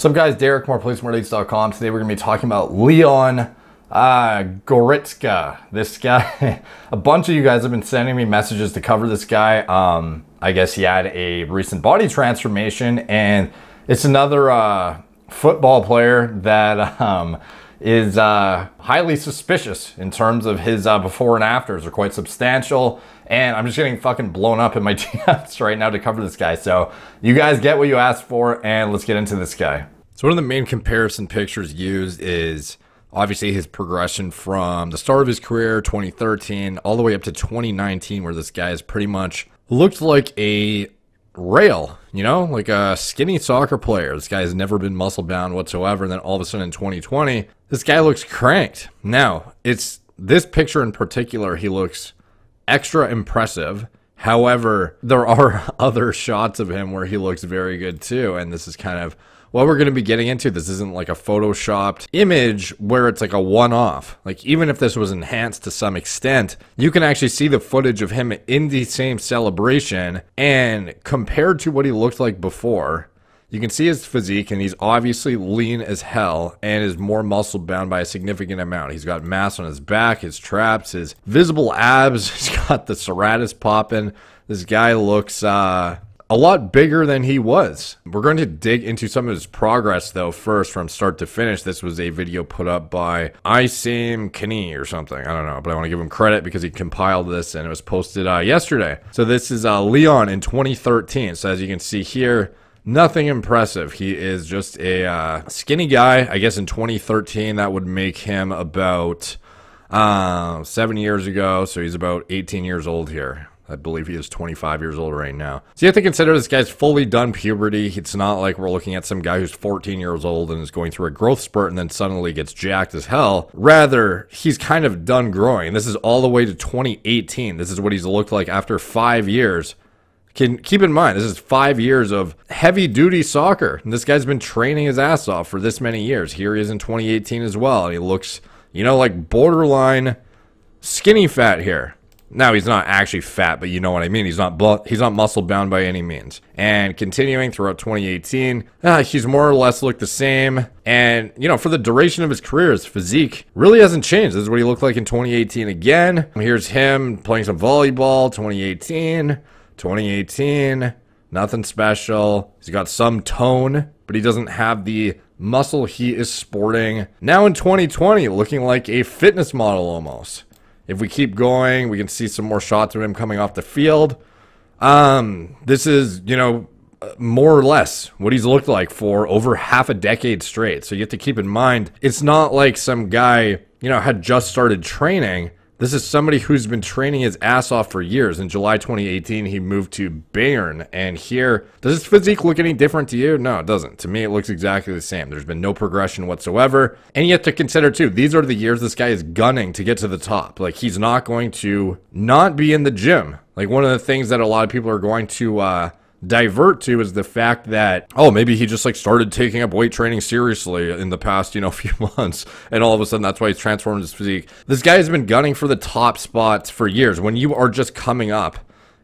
What's up guys, Derek, more PlatesMoreDates.com. Today we're going to be talking about Leon uh, Goretzka. This guy, a bunch of you guys have been sending me messages to cover this guy. Um, I guess he had a recent body transformation and it's another uh, football player that um, is uh, highly suspicious in terms of his uh, before and afters are quite substantial. And I'm just getting fucking blown up in my DMs right now to cover this guy. So you guys get what you asked for and let's get into this guy. So one of the main comparison pictures used is obviously his progression from the start of his career, 2013, all the way up to 2019, where this guy is pretty much looked like a rail, you know, like a skinny soccer player. This guy has never been muscle bound whatsoever. And then all of a sudden in 2020, this guy looks cranked. Now, it's this picture in particular, he looks extra impressive. However, there are other shots of him where he looks very good too. And this is kind of what we're going to be getting into. This isn't like a photoshopped image where it's like a one off. Like, even if this was enhanced to some extent, you can actually see the footage of him in the same celebration and compared to what he looked like before. You can see his physique, and he's obviously lean as hell and is more muscle bound by a significant amount. He's got mass on his back, his traps, his visible abs. He's got the serratus popping. This guy looks uh, a lot bigger than he was. We're going to dig into some of his progress though first from start to finish. This was a video put up by Isim Kani or something. I don't know, but I want to give him credit because he compiled this and it was posted uh, yesterday. So this is uh, Leon in 2013. So as you can see here, nothing impressive. He is just a uh, skinny guy. I guess in 2013 that would make him about uh, seven years ago. So he's about 18 years old here. I believe he is 25 years old right now. So you have to consider this guy's fully done puberty. It's not like we're looking at some guy who's 14 years old and is going through a growth spurt and then suddenly gets jacked as hell. Rather, he's kind of done growing. This is all the way to 2018. This is what he's looked like after five years. Can keep in mind, this is five years of heavy duty soccer. And this guy's been training his ass off for this many years. Here he is in 2018 as well. And he looks, you know, like borderline skinny fat here. Now he's not actually fat, but you know what I mean. He's not he's not muscle bound by any means. And continuing throughout 2018, uh, he's more or less looked the same. And you know, for the duration of his career, his physique really hasn't changed. This is what he looked like in 2018 again. Here's him playing some volleyball. 2018, 2018, nothing special. He's got some tone, but he doesn't have the muscle he is sporting now in 2020, looking like a fitness model almost. If we keep going, we can see some more shots of him coming off the field. Um, this is, you know, more or less what he's looked like for over half a decade straight. So you have to keep in mind, it's not like some guy, you know, had just started training this is somebody who's been training his ass off for years. In July 2018, he moved to Bayern. And here, does his physique look any different to you? No, it doesn't. To me, it looks exactly the same. There's been no progression whatsoever. And you have to consider, too, these are the years this guy is gunning to get to the top. Like, he's not going to not be in the gym. Like, one of the things that a lot of people are going to, uh, divert to is the fact that oh maybe he just like started taking up weight training seriously in the past you know few months and all of a sudden that's why he's transformed his physique. This guy has been gunning for the top spots for years. When you are just coming up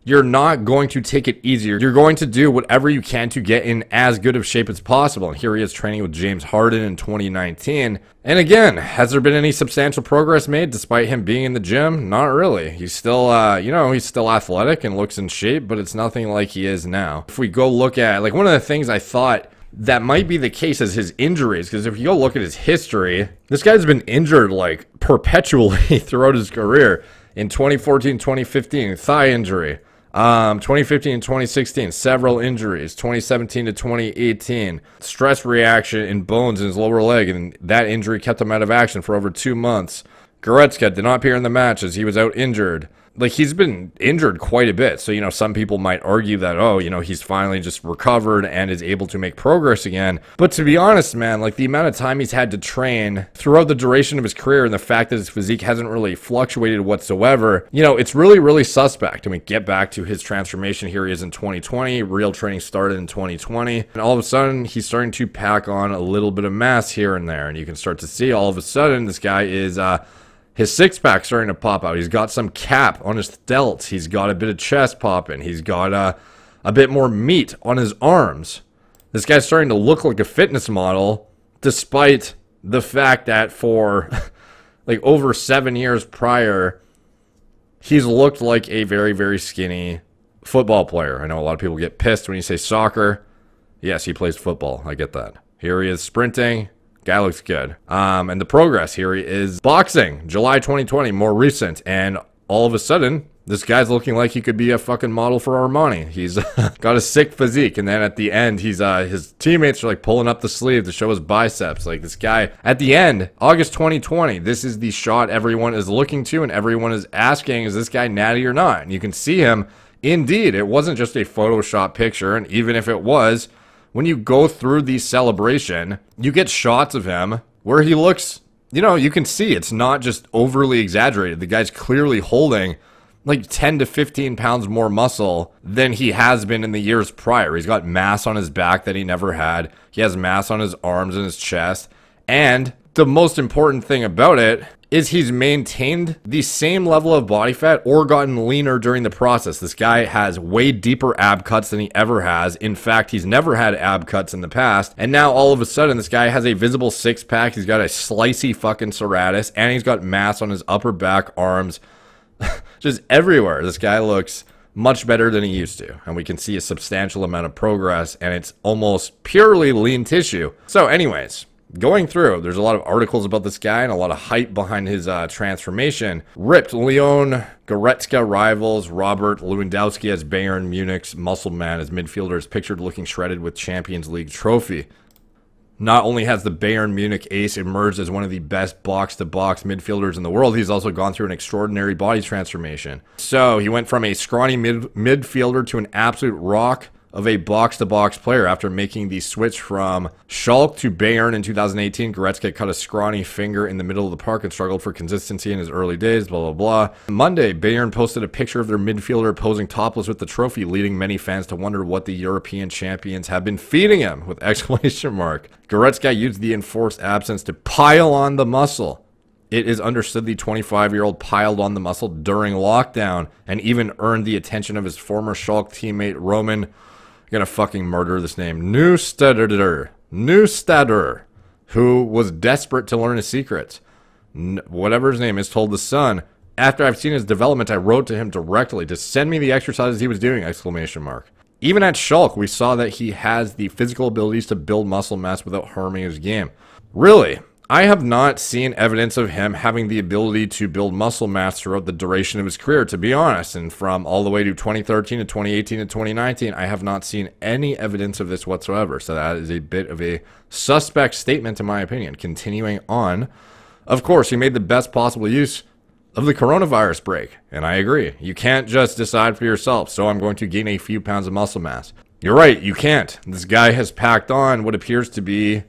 you're not going to take it easier. You're going to do whatever you can to get in as good of shape as possible. And here he is training with James Harden in 2019. And again, has there been any substantial progress made despite him being in the gym? Not really. He's still, uh, you know, he's still athletic and looks in shape, but it's nothing like he is now. If we go look at, like, one of the things I thought that might be the case is his injuries because if you go look at his history, this guy's been injured like perpetually throughout his career. In 2014, 2015, thigh injury. Um, 2015 and 2016, several injuries. 2017 to 2018, stress reaction in bones in his lower leg, and that injury kept him out of action for over two months. Goretzka did not appear in the match as he was out injured. Like he's been injured quite a bit. So, you know, some people might argue that, oh, you know, he's finally just recovered and is able to make progress again. But to be honest, man, like the amount of time he's had to train throughout the duration of his career and the fact that his physique hasn't really fluctuated whatsoever, you know, it's really, really suspect. I mean, get back to his transformation. Here he is in 2020. Real training started in 2020. And all of a sudden, he's starting to pack on a little bit of mass here and there. And you can start to see all of a sudden this guy is, uh, his six pack starting to pop out. He's got some cap on his delts. He's got a bit of chest popping. He's got a, uh, a bit more meat on his arms. This guy's starting to look like a fitness model, despite the fact that for like over seven years prior, he's looked like a very, very skinny football player. I know a lot of people get pissed when you say soccer. Yes, he plays football. I get that. Here he is sprinting. Guy looks good. Um, and the progress here is boxing, July 2020, more recent. And all of a sudden, this guy's looking like he could be a fucking model for Armani. He's got a sick physique, and then at the end, he's uh, his teammates are like pulling up the sleeve to show his biceps. Like this guy at the end, August 2020. This is the shot everyone is looking to, and everyone is asking, is this guy natty or not? And you can see him. Indeed, it wasn't just a Photoshop picture, and even if it was, when you go through the celebration, you get shots of him where he looks, you know, you can see it's not just overly exaggerated. The guy's clearly holding like 10 to 15 pounds more muscle than he has been in the years prior. He's got mass on his back that he never had. He has mass on his arms and his chest. And the most important thing about it is he's maintained the same level of body fat or gotten leaner during the process. This guy has way deeper ab cuts than he ever has. In fact, he's never had ab cuts in the past. And now all of a sudden, this guy has a visible six pack. He's got a slicey fucking serratus and he's got mass on his upper back, arms, just everywhere. This guy looks much better than he used to. And we can see a substantial amount of progress and it's almost purely lean tissue. So, anyways, going through, there's a lot of articles about this guy and a lot of hype behind his uh, transformation. Ripped Leon Goretzka rivals Robert Lewandowski as Bayern Munich's muscle man as midfielders pictured looking shredded with Champions League trophy. Not only has the Bayern Munich ace emerged as one of the best box-to-box midfielders in the world, he's also gone through an extraordinary body transformation. So he went from a scrawny mid- midfielder to an absolute rock of a box to box player after making the switch from Schalke to Bayern in 2018. Goretzka cut a scrawny finger in the middle of the park and struggled for consistency in his early days, blah, blah, blah. Monday, Bayern posted a picture of their midfielder posing topless with the trophy, leading many fans to wonder what the European champions have been feeding him, with exclamation mark. Goretzka used the enforced absence to pile on the muscle. It is understood the 25 year old piled on the muscle during lockdown and even earned the attention of his former Schalke teammate Roman gonna fucking murder this name. Neustadter. Neustadter, who was desperate to learn his secrets. N- whatever his name is, told the Sun, after I've seen his development, I wrote to him directly to send me the exercises he was doing, exclamation mark. Even at Schalke, we saw that he has the physical abilities to build muscle mass without harming his game. Really? I have not seen evidence of him having the ability to build muscle mass throughout the duration of his career, to be honest. And from all the way to 2013 to 2018 to 2019, I have not seen any evidence of this whatsoever. So that is a bit of a suspect statement, in my opinion. Continuing on, of course, he made the best possible use of the coronavirus break. And I agree. You can't just decide for yourself, so I'm going to gain a few pounds of muscle mass. You're right, you can't. This guy has packed on what appears to be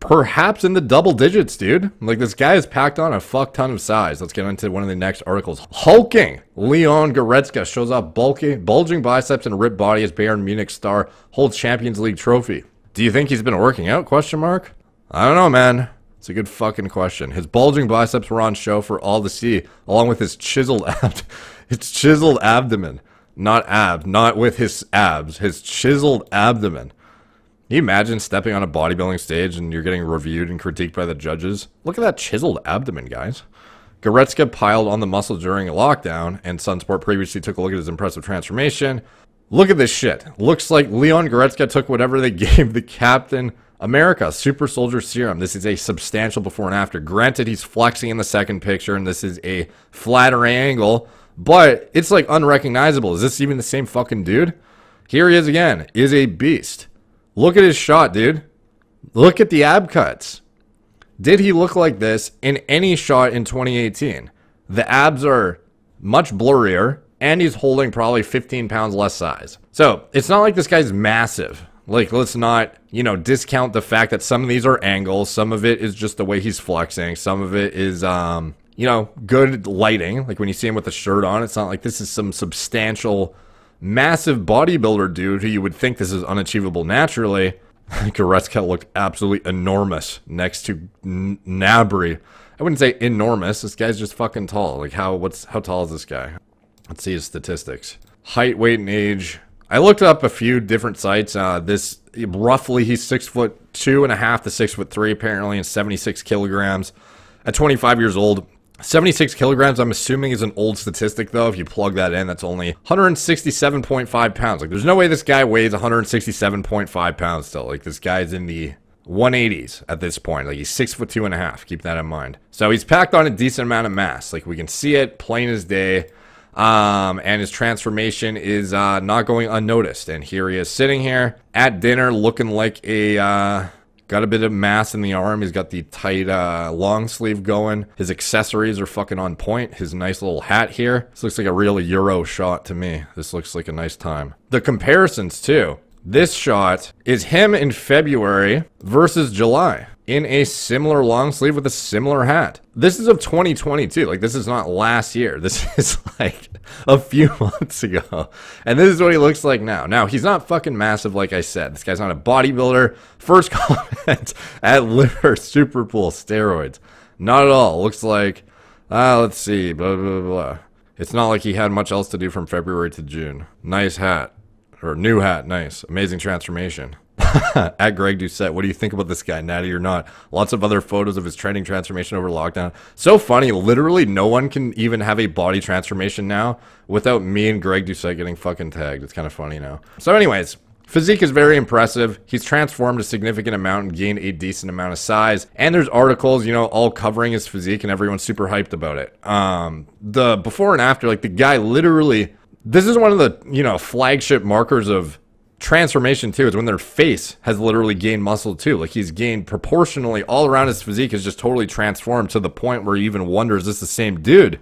perhaps in the double digits, dude. Like this guy has packed on a fuck ton of size. Let's get into one of the next articles. Hulking Leon Goretzka shows off bulky, bulging biceps and ripped body as Bayern Munich star holds Champions League trophy. Do you think he's been working out? Question mark. I don't know, man. It's a good fucking question. His bulging biceps were on show for all to see, along with his chiseled ab- his chiseled abdomen. Not ab, not with his abs, his chiseled abdomen. Can you imagine stepping on a bodybuilding stage and you're getting reviewed and critiqued by the judges? Look at that chiseled abdomen, guys. Goretzka piled on the muscle during a lockdown, and Sunsport previously took a look at his impressive transformation. Look at this shit. Looks like Leon Goretzka took whatever they gave the Captain America Super Soldier Serum. This is a substantial before and after. Granted, he's flexing in the second picture, and this is a flatter angle, but it's like unrecognizable. Is this even the same fucking dude? Here he is again. Is a beast. Look at his shot, dude. Look at the ab cuts. Did he look like this in any shot in 2018? The abs are much blurrier, and he's holding probably 15 pounds less size. So it's not like this guy's massive. Like, let's not, you know, discount the fact that some of these are angles. Some of it is just the way he's flexing. Some of it is, um, you know, good lighting. Like when you see him with the shirt on, it's not like this is some substantial, massive bodybuilder dude who you would think this is unachievable naturally. Goretzka looked absolutely enormous next to N- Gnabry. I wouldn't say enormous. This guy's just fucking tall. Like how what's how tall is this guy? Let's see his statistics. Height, weight, and age. I looked up a few different sites. Uh, this roughly he's six foot two and a half to six foot three, apparently, and 76 kilograms. At 25 years old, 76 kilograms, I'm assuming is an old statistic though. If you plug that in, that's only 167.5 pounds. Like, there's no way this guy weighs 167.5 pounds still. Like, this guy's in the 180s at this point. Like, he's six foot two and a half. Keep that in mind. So he's packed on a decent amount of mass. Like, we can see it plain as day. Um, and his transformation is uh, not going unnoticed. And here he is sitting here at dinner looking like a. Uh, Got a bit of mass in the arm. He's got the tight uh, long sleeve going. His accessories are fucking on point. His nice little hat here. This looks like a real Euro shot to me. This looks like a nice time. The comparisons too. This shot is him in February versus July in a similar long sleeve with a similar hat. This is of 2022. Like, this is not last year. This is like a few months ago. And this is what he looks like now. Now, he's not fucking massive, like I said. This guy's not a bodybuilder. First comment at Liver Superpool steroids. Not at all. Looks like, ah, uh, let's see, blah, blah, blah. It's not like he had much else to do from February to June. Nice hat. Or new hat. Nice. Amazing transformation. at Greg Doucette. What do you think about this guy, natty or not? Lots of other photos of his training transformation over lockdown. So funny. Literally, no one can even have a body transformation now without me and Greg Doucette getting fucking tagged. It's kind of funny now. So, anyways, Physique is very impressive. He's transformed a significant amount and gained a decent amount of size. And there's articles, you know, all covering his physique, and everyone's super hyped about it. Um, the before and after, like the guy literally, this is one of the you know flagship markers of transformation too is when their face has literally gained muscle too. Like he's gained proportionally all around his physique is just totally transformed to the point where you even wonder is this the same dude?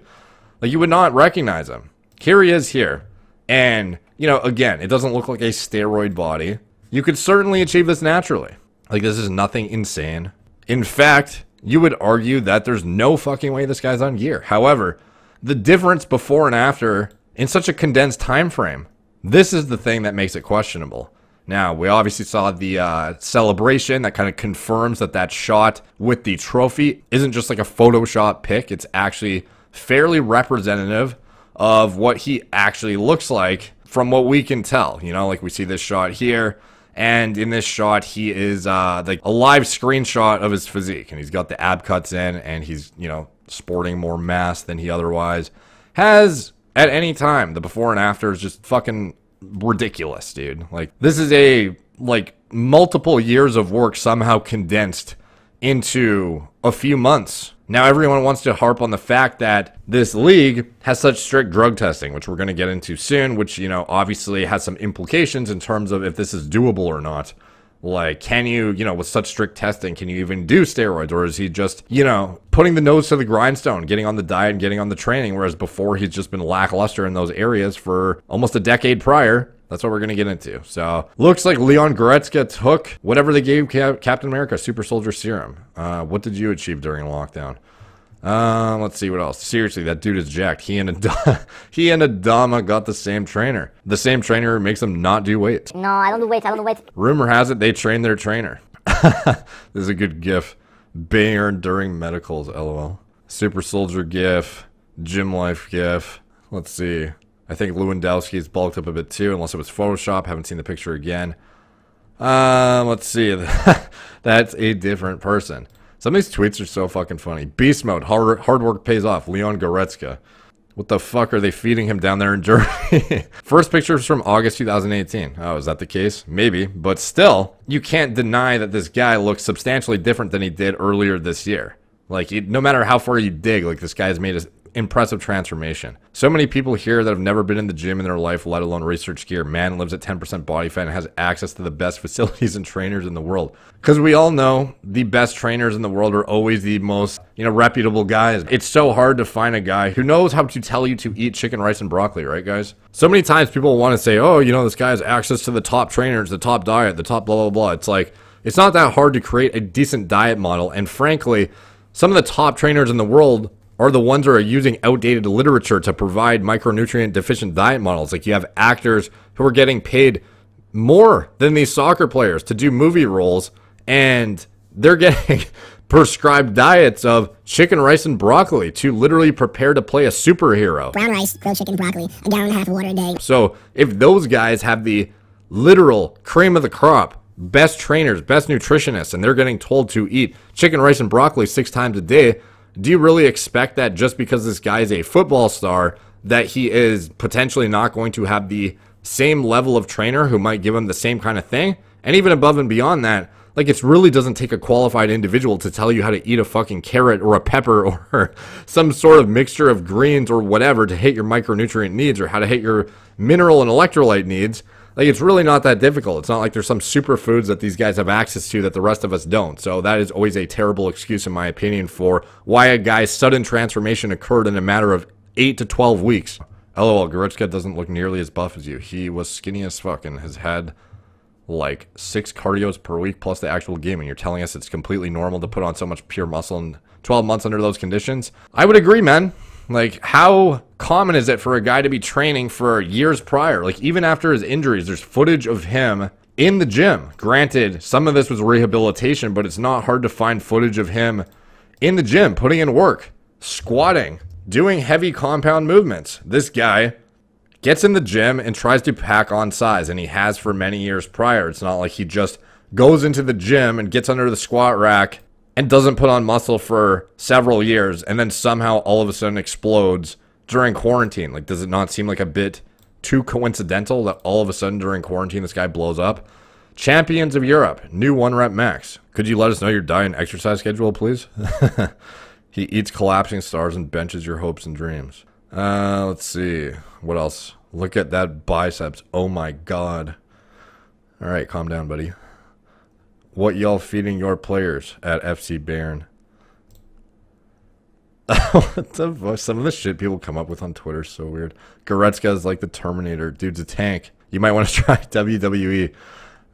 Like you would not recognize him. Here he is here. And, you know, again, it doesn't look like a steroid body. You could certainly achieve this naturally. Like this is nothing insane. In fact, you would argue that there's no fucking way this guy's on gear. However, the difference before and after in such a condensed time frame this is the thing that makes it questionable. Now, we obviously saw the uh, celebration that kind of confirms that that shot with the trophy isn't just like a Photoshop pic. It's actually fairly representative of what he actually looks like from what we can tell. You know, like we see this shot here. And in this shot, he is uh, like a live screenshot of his physique. And he's got the ab cuts in and he's, you know, sporting more mass than he otherwise has at any time. The before and after is just fucking ridiculous, dude. Like this is a like multiple years of work somehow condensed into a few months. Now everyone wants to harp on the fact that this league has such strict drug testing, which we're going to get into soon, which you know obviously has some implications in terms of if this is doable or not. Like, can you, you know, with such strict testing, can you even do steroids? Or is he just, you know, putting the nose to the grindstone, getting on the diet and getting on the training? Whereas before he's just been lackluster in those areas for almost a decade prior. That's what we're going to get into. So, looks like Leon Goretzka took whatever they gave Cap- Captain America, Super Soldier Serum. Uh, what did you achieve during lockdown? Uh, let's see what else. Seriously, that dude is jacked. He and Ad- he and Adama got the same trainer. The same trainer makes them not do weights. No, I don't do weights. I don't do weights. Rumor has it they train their trainer. this is a good gif. Bayern during medicals. LOL. Super Soldier gif. Gym life gif. Let's see. I think Lewandowski's bulked up a bit too, unless it was Photoshop. Haven't seen the picture again. Um, let's see. That's a different person. Some of these tweets are so fucking funny. Beast mode, hard, hard work pays off. Leon Goretzka. What the fuck are they feeding him down there in Germany? First picture is from August 2018. Oh, is that the case? Maybe. But still, you can't deny that this guy looks substantially different than he did earlier this year. Like, no matter how far you dig, like, this guy's made a impressive transformation. So many people here that have never been in the gym in their life, let alone research gear. Man lives at 10% body fat and has access to the best facilities and trainers in the world. Because we all know the best trainers in the world are always the most, you know, reputable guys. It's so hard to find a guy who knows how to tell you to eat chicken, rice, and broccoli, right, guys? So many times people want to say, oh, you know, this guy has access to the top trainers, the top diet, the top blah, blah, blah. It's like, it's not that hard to create a decent diet model. And frankly, some of the top trainers in the world are the ones that are using outdated literature to provide micronutrient deficient diet models. Like you have actors who are getting paid more than these soccer players to do movie roles, and they're getting prescribed diets of chicken, rice, and broccoli to literally prepare to play a superhero. Brown rice, grilled chicken, broccoli, a gallon and a half of water a day. So if those guys have the literal cream of the crop, best trainers, best nutritionists, and they're getting told to eat chicken, rice, and broccoli six times a day, do you really expect that just because this guy is a football star, that he is potentially not going to have the same level of trainer who might give him the same kind of thing? And even above and beyond that, like it really doesn't take a qualified individual to tell you how to eat a fucking carrot or a pepper or some sort of mixture of greens or whatever to hit your micronutrient needs or how to hit your mineral and electrolyte needs. Like it's really not that difficult. It's not like there's some superfoods that these guys have access to that the rest of us don't. So that is always a terrible excuse, in my opinion, for why a guy's sudden transformation occurred in a matter of eight to twelve weeks. LOL, Goretzka doesn't look nearly as buff as you. He was skinny as fuck and has had like six cardios per week plus the actual game, and you're telling us it's completely normal to put on so much pure muscle in 12 months under those conditions? I would agree, man. Like, how common is it for a guy to be training for years prior? Like, even after his injuries, there's footage of him in the gym. Granted, some of this was rehabilitation, but it's not hard to find footage of him in the gym, putting in work, squatting, doing heavy compound movements. This guy gets in the gym and tries to pack on size, and he has for many years prior. It's not like he just goes into the gym and gets under the squat rack and doesn't put on muscle for several years and then somehow all of a sudden explodes during quarantine. Like, does it not seem like a bit too coincidental that all of a sudden during quarantine this guy blows up? Champions of Europe, new one rep max. Could you let us know your diet and exercise schedule, please? he eats collapsing stars and benches your hopes and dreams. Uh, let's see. What else? Look at that biceps. Oh my god. All right, calm down, buddy what y'all feeding your players at FC Bayern? Some of the shit people come up with on Twitter is so weird. Goretzka is like the Terminator. Dude's a tank. You might want to try WWE.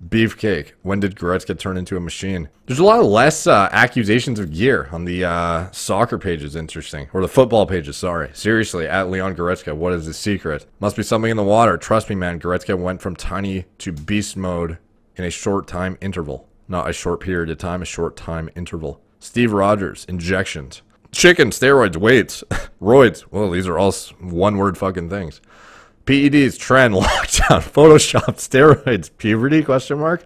Beefcake. When did Goretzka turn into a machine? There's a lot less uh, accusations of gear on the uh, soccer pages. Interesting, or the football pages. Sorry. Seriously, at Leon Goretzka, what is the secret? Must be something in the water. Trust me, man. Goretzka went from tiny to beast mode in a short time interval. Not a short period of time, a short time interval. Steve Rogers, injections. Chicken, steroids, weights, roids. Well, these are all one word fucking things. PEDs, trend, lockdown, Photoshop, steroids, puberty, question mark.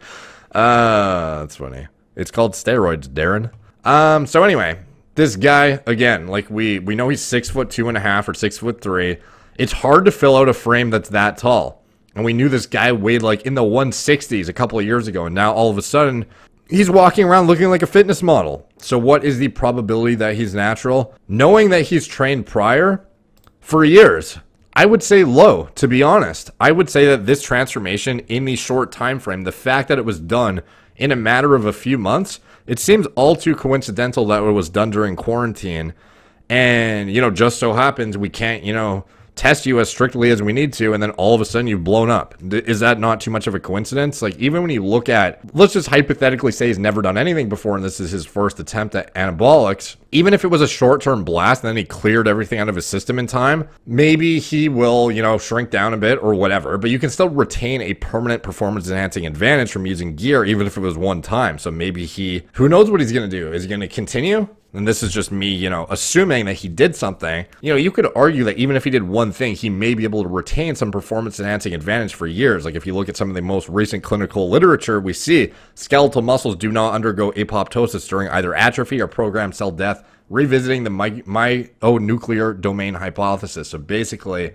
Uh, that's funny. It's called steroids, Darren. Um, so anyway, this guy, again, like we, we know he's six foot two and a half or six foot three. It's hard to fill out a frame that's that tall. And we knew this guy weighed like in the 160s a couple of years ago. And now all of a sudden, he's walking around looking like a fitness model. So, what is the probability that he's natural? Knowing that he's trained prior for years, I would say low, to be honest. I would say that this transformation in the short time frame, the fact that it was done in a matter of a few months, it seems all too coincidental that it was done during quarantine. And, you know, just so happens we can't, you know, test you as strictly as we need to, and then all of a sudden you've blown up. Is that not too much of a coincidence? Like, even when you look at, let's just hypothetically say he's never done anything before, and this is his first attempt at anabolics, even if it was a short term blast and then he cleared everything out of his system in time, maybe he will, you know, shrink down a bit or whatever, but you can still retain a permanent performance enhancing advantage from using gear, even if it was one time. So maybe he, who knows what he's going to do? Is he going to continue? And this is just me, you know, assuming that he did something, you know, you could argue that even if he did one thing, he may be able to retain some performance enhancing advantage for years. Like if you look at some of the most recent clinical literature, we see skeletal muscles do not undergo apoptosis during either atrophy or programmed cell death, revisiting the my- myonuclear domain hypothesis. So basically,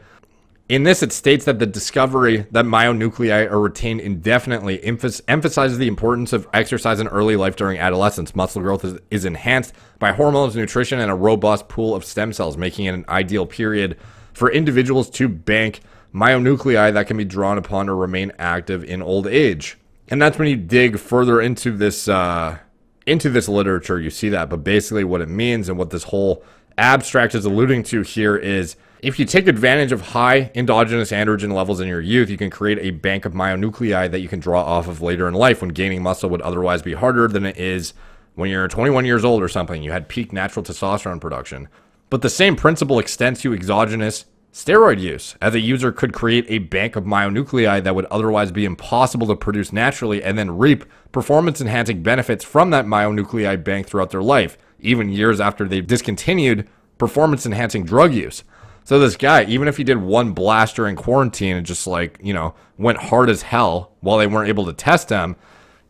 In this, it states that the discovery that myonuclei are retained indefinitely emphasizes the importance of exercise in early life during adolescence. Muscle growth is, is enhanced by hormones, nutrition, and a robust pool of stem cells, making it an ideal period for individuals to bank myonuclei that can be drawn upon or remain active in old age. And that's when you dig further into this uh, into this literature, you see that. But basically, what it means and what this whole abstract is alluding to here is if you take advantage of high endogenous androgen levels in your youth, you can create a bank of myonuclei that you can draw off of later in life when gaining muscle would otherwise be harder than it is when you're 21 years old or something. You had peak natural testosterone production. But the same principle extends to exogenous steroid use, as a user could create a bank of myonuclei that would otherwise be impossible to produce naturally and then reap performance enhancing benefits from that myonuclei bank throughout their life, even years after they've discontinued performance enhancing drug use. So this guy, even if he did one blast during quarantine and just like, you know, went hard as hell while they weren't able to test him,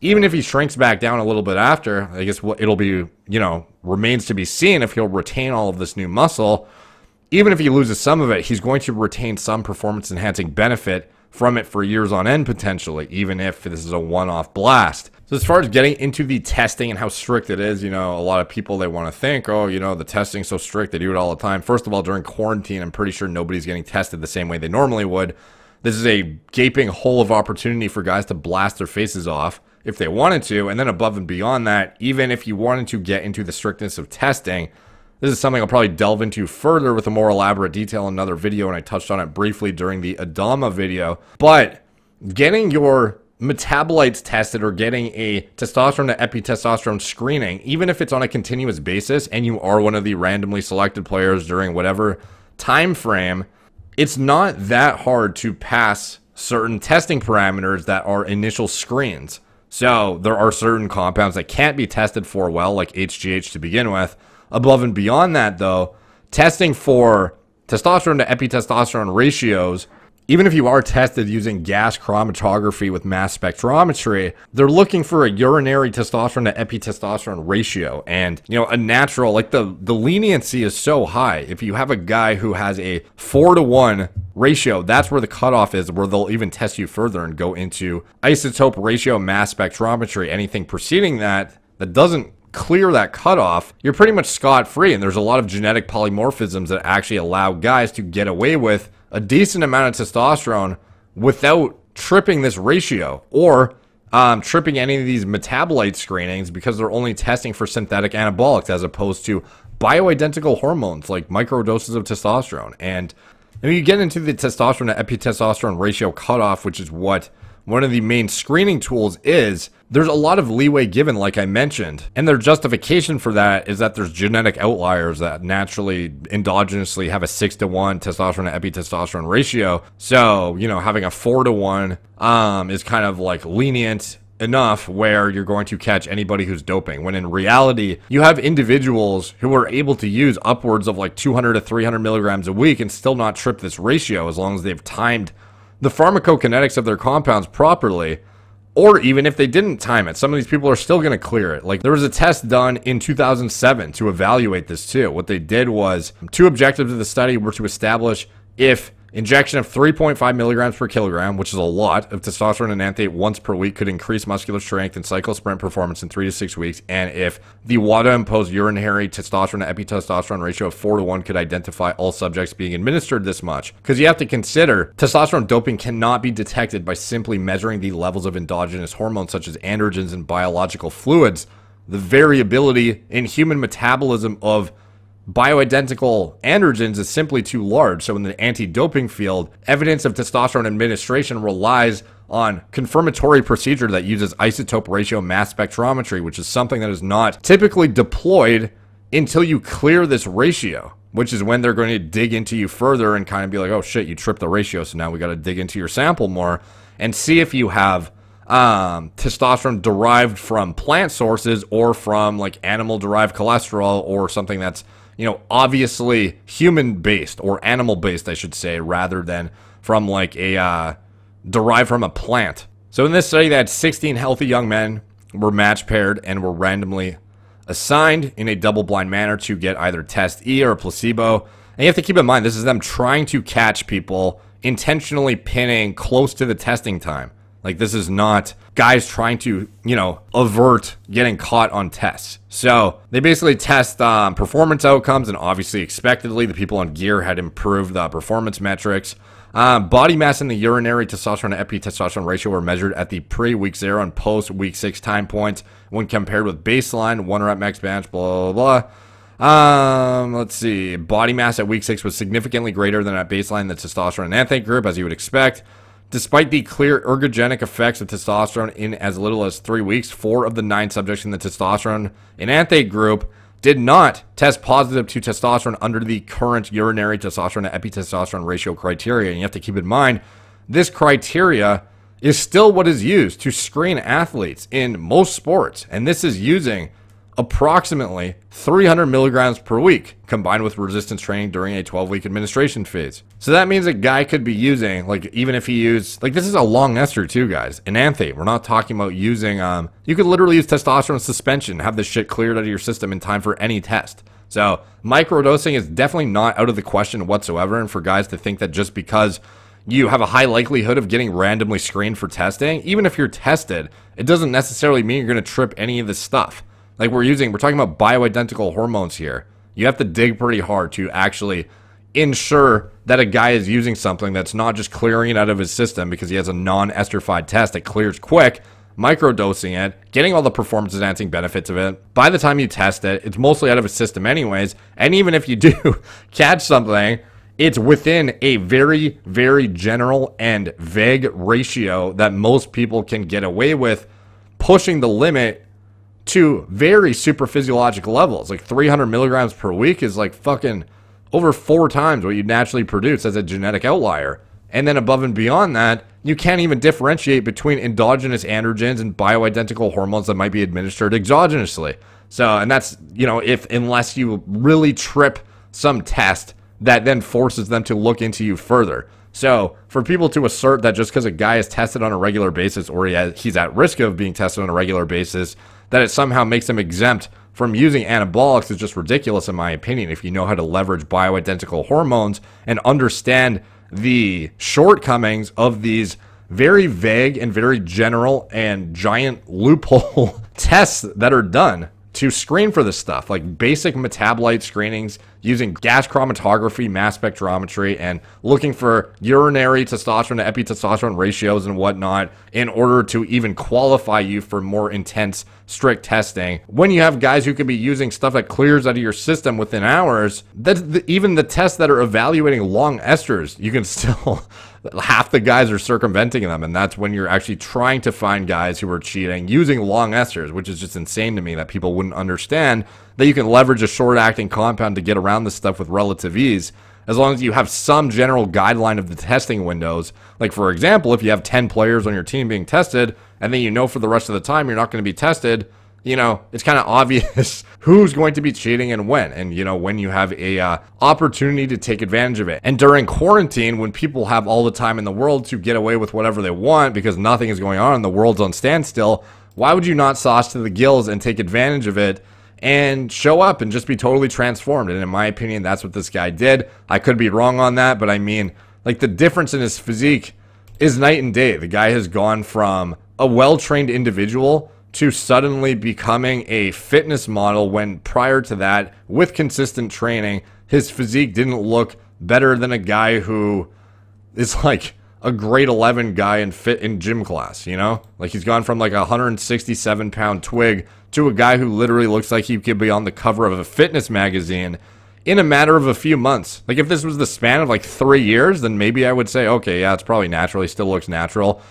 even if he shrinks back down a little bit after, I guess it'll be, you know, remains to be seen if he'll retain all of this new muscle even if he loses some of it, he's going to retain some performance enhancing benefit from it for years on end potentially, even if this is a one off blast. So as far as getting into the testing and how strict it is, you know, a lot of people they want to think, oh, you know, the testing's so strict, they do it all the time. First of all, during quarantine, I'm pretty sure nobody's getting tested the same way they normally would. This is a gaping hole of opportunity for guys to blast their faces off if they wanted to. And then above and beyond that, even if you wanted to get into the strictness of testing, this is something I'll probably delve into further with a more elaborate detail in another video, and I touched on it briefly during the Adama video. But getting your metabolites tested or getting a testosterone to epitestosterone screening, even if it's on a continuous basis and you are one of the randomly selected players during whatever time frame, it's not that hard to pass certain testing parameters that are initial screens. So there are certain compounds that can't be tested for well, like HGH to begin with, Above and beyond that, though, testing for testosterone to epitestosterone ratios, even if you are tested using gas chromatography with mass spectrometry, they're looking for a urinary testosterone to epitestosterone ratio. And, you know, a natural, like the, the leniency is so high. If you have a guy who has a four to one ratio, that's where the cutoff is, where they'll even test you further and go into isotope ratio mass spectrometry. Anything preceding that that doesn't clear that cutoff, you're pretty much scot free. And there's a lot of genetic polymorphisms that actually allow guys to get away with a decent amount of testosterone without tripping this ratio or um, tripping any of these metabolite screenings because they're only testing for synthetic anabolics as opposed to bioidentical hormones like microdoses of testosterone. And when you get into the testosterone to epitestosterone ratio cutoff, which is what one of the main screening tools is, there's a lot of leeway given, like I mentioned. And their justification for that is that there's genetic outliers that naturally endogenously have a six to one testosterone to epitestosterone ratio. So, you know, having a four to one um, is kind of like lenient enough where you're going to catch anybody who's doping when in reality you have individuals who are able to use upwards of like 200 to 300 milligrams a week and still not trip this ratio as long as they've timed the pharmacokinetics of their compounds properly, or even if they didn't time it, some of these people are still going to clear it. Like there was a test done in 2007 to evaluate this too. What they did was two objectives of the study were to establish if Injection of 3.5 milligrams per kilogram, which is a lot of testosterone enanthate once per week, could increase muscular strength and cycle sprint performance in three to six weeks. And if the WADA imposed urinary testosterone to epitestosterone ratio of four to one could identify all subjects being administered this much. Because you have to consider testosterone doping cannot be detected by simply measuring the levels of endogenous hormones such as androgens and biological fluids. The variability in human metabolism of bioidentical androgens is simply too large. So in the anti-doping field, evidence of testosterone administration relies on confirmatory procedure that uses isotope ratio mass spectrometry, which is something that is not typically deployed until you clear this ratio, which is when they're going to dig into you further and kind of be like, oh shit, you tripped the ratio. So now we got to dig into your sample more and see if you have um, testosterone derived from plant sources or from like animal derived cholesterol or something that's you know, obviously human based or animal based, I should say, rather than from like a uh, derived from a plant. So in this study, that 16 healthy young men were match paired and were randomly assigned in a double blind manner to get either test E or a placebo. And you have to keep in mind, this is them trying to catch people intentionally pinning close to the testing time. Like this is not guys trying to, you know, avert getting caught on tests. So they basically test um, performance outcomes, and obviously, expectedly, the people on gear had improved the performance metrics. Um, body mass and the urinary testosterone to epitestosterone ratio were measured at the pre week zero and post week six time points when compared with baseline, one rep max bench, blah, blah, blah. Um, let's see. Body mass at week six was significantly greater than at baseline the testosterone enanthate group, as you would expect. Despite the clear ergogenic effects of testosterone in as little as three weeks, four of the nine subjects in the testosterone enanthate group did not test positive to testosterone under the current urinary testosterone to epitestosterone ratio criteria. And you have to keep in mind, this criteria is still what is used to screen athletes in most sports. And this is using approximately 300 milligrams per week combined with resistance training during a 12 week administration phase. So that means a guy could be using, like, even if he used, like, this is a long ester too, guys. Enanthate. We're not talking about using, um, you could literally use testosterone suspension, have this shit cleared out of your system in time for any test. So microdosing is definitely not out of the question whatsoever. And for guys to think that just because you have a high likelihood of getting randomly screened for testing, even if you're tested, it doesn't necessarily mean you're going to trip any of this stuff. Like we're using, we're talking about bioidentical hormones here. You have to dig pretty hard to actually ensure that a guy is using something that's not just clearing it out of his system because he has a non-esterified test that clears quick, microdosing it, getting all the performance enhancing benefits of it. By the time you test it, it's mostly out of his system anyways. And even if you do catch something, it's within a very, very general and vague ratio that most people can get away with, pushing the limit to very super physiological levels. Like 300 milligrams per week is like fucking over four times what you naturally produce as a genetic outlier. And then above and beyond that, you can't even differentiate between endogenous androgens and bioidentical hormones that might be administered exogenously. So, and that's, you know, if unless you really trip some test that then forces them to look into you further. So, for people to assert that just because a guy is tested on a regular basis or he has, he's at risk of being tested on a regular basis that it somehow makes him exempt from using anabolics is just ridiculous, in my opinion. If you know how to leverage bioidentical hormones and understand the shortcomings of these very vague and very general and giant loophole tests that are done to screen for this stuff, like basic metabolite screenings using gas chromatography, mass spectrometry, and looking for urinary testosterone to epitestosterone ratios and whatnot in order to even qualify you for more intense, strict testing. When you have guys who could be using stuff that clears out of your system within hours, that even the tests that are evaluating long esters, you can still half the guys are circumventing them and that's when you're actually trying to find guys who are cheating using long esters which is just insane to me that people wouldn't understand that you can leverage a short acting compound to get around this stuff with relative ease as long as you have some general guideline of the testing windows like for example if you have 10 players on your team being tested and then you know for the rest of the time you're not going to be tested you know, it's kind of obvious who's going to be cheating and when. And, you know, when you have a uh, opportunity to take advantage of it. And during quarantine, when people have all the time in the world to get away with whatever they want because nothing is going on and the world's on standstill, why would you not sauce to the gills and take advantage of it? And show up and just be totally transformed. And in my opinion, that's what this guy did. I could be wrong on that, but I mean, like the difference in his physique is night and day. The guy has gone from a well trained individual to suddenly becoming a fitness model when prior to that, with consistent training, his physique didn't look better than a guy who is like a grade 11 guy in fit in gym class, you know? Like he's gone from like a 167 pound twig to a guy who literally looks like he could be on the cover of a fitness magazine in a matter of a few months. Like if this was the span of like three years, then maybe I would say, okay, yeah, it's probably natural. He still looks natural.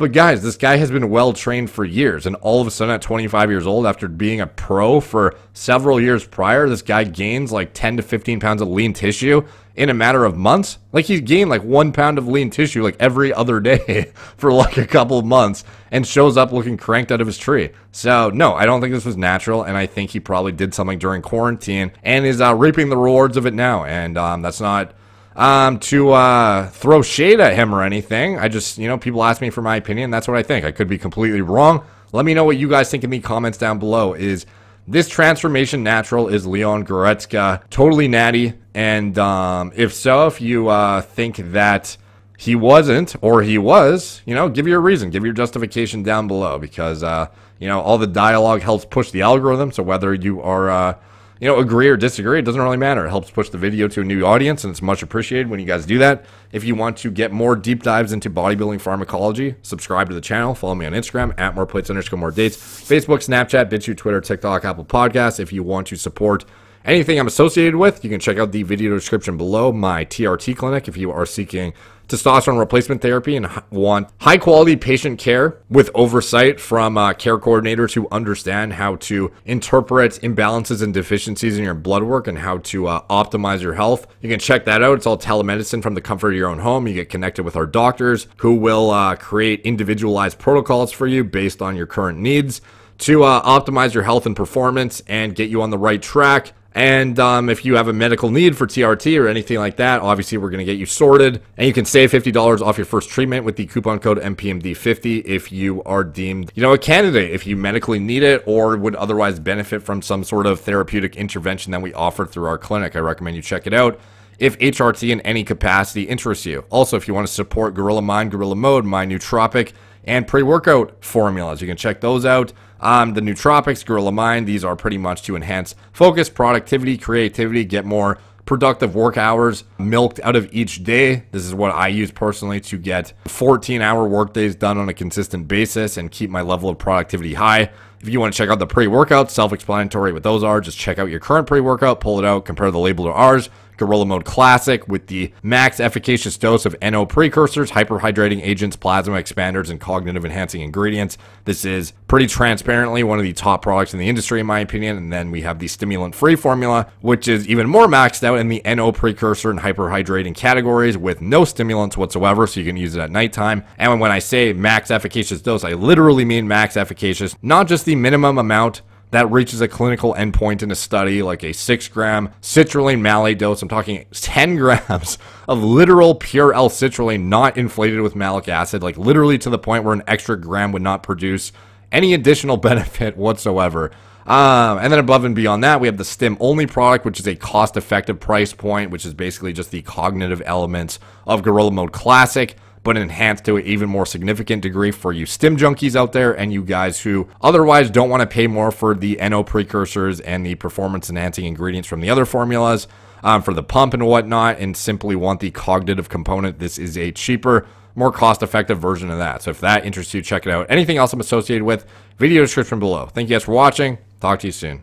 But guys, this guy has been well trained for years, and all of a sudden at 25 years old, after being a pro for several years prior, this guy gains like 10 to 15 pounds of lean tissue in a matter of months. Like he's gained like one pound of lean tissue like every other day for like a couple of months, and shows up looking cranked out of his tree. So no, I don't think this was natural, and I think he probably did something during quarantine and is uh, reaping the rewards of it now. And um, that's not um, to uh, throw shade at him or anything. I just, you know, people ask me for my opinion. That's what I think. I could be completely wrong. Let me know what you guys think in the comments down below. Is this transformation natural? Is Leon Goretzka totally natty? And um, if so, if you uh, think that he wasn't or he was, you know, give your reason, give your justification down below because, uh, you know, all the dialogue helps push the algorithm. So whether you are, uh, you know, agree or disagree, it doesn't really matter. It helps push the video to a new audience, and it's much appreciated when you guys do that. If you want to get more deep dives into bodybuilding pharmacology, subscribe to the channel. Follow me on Instagram at more plates underscore more dates, Facebook, Snapchat, BitChute, Twitter, TikTok, Apple Podcasts. If you want to support anything I'm associated with, you can check out the video description below my TRT clinic if you are seeking testosterone replacement therapy and want high quality patient care with oversight from uh, care coordinators who understand how to interpret imbalances and deficiencies in your blood work and how to uh, optimize your health. You can check that out. It's all telemedicine from the comfort of your own home. You get connected with our doctors who will uh, create individualized protocols for you based on your current needs to uh, optimize your health and performance and get you on the right track. And um, if you have a medical need for TRT or anything like that, obviously we're going to get you sorted. And you can save $50 off your first treatment with the coupon code MPMD50 if you are deemed, you know, a candidate, if you medically need it or would otherwise benefit from some sort of therapeutic intervention that we offer through our clinic. I recommend you check it out if HRT in any capacity interests you. Also, if you want to support Gorilla Mind, Gorilla Mode, my nootropic, and pre-workout formulas. You can check those out. The nootropics, Gorilla Mind, these are pretty much to enhance focus, productivity, creativity, get more productive work hours milked out of each day. This is what I use personally to get 14 hour work days done on a consistent basis and keep my level of productivity high. If you want to check out the pre workout, self explanatory what those are, just check out your current pre workout, pull it out, compare the label to ours. Gorilla Mode Classic with the max efficacious dose of NO precursors, hyperhydrating agents, plasma expanders, and cognitive enhancing ingredients. This is pretty transparently one of the top products in the industry, in my opinion. And then we have the stimulant free formula, which is even more maxed out in the NO precursor and hyperhydrating categories with no stimulants whatsoever. So you can use it at nighttime. And when I say max efficacious dose, I literally mean max efficacious, not just the minimum amount that reaches a clinical endpoint in a study like a 6 gram citrulline malate dose. I'm talking 10 grams of literal pure L-citrulline, not inflated with malic acid, like literally to the point where an extra gram would not produce any additional benefit whatsoever. Um, and then above and beyond that, we have the STIM only product, which is a cost effective price point, which is basically just the cognitive elements of Gorilla Mode Classic but enhanced to an even more significant degree for you stim junkies out there and you guys who otherwise don't want to pay more for the NO precursors and the performance enhancing ingredients from the other formulas um, for the pump and whatnot and simply want the cognitive component. This is a cheaper, more cost effective version of that. So if that interests you, check it out. Anything else I'm associated with, video description below. Thank you guys for watching. Talk to you soon.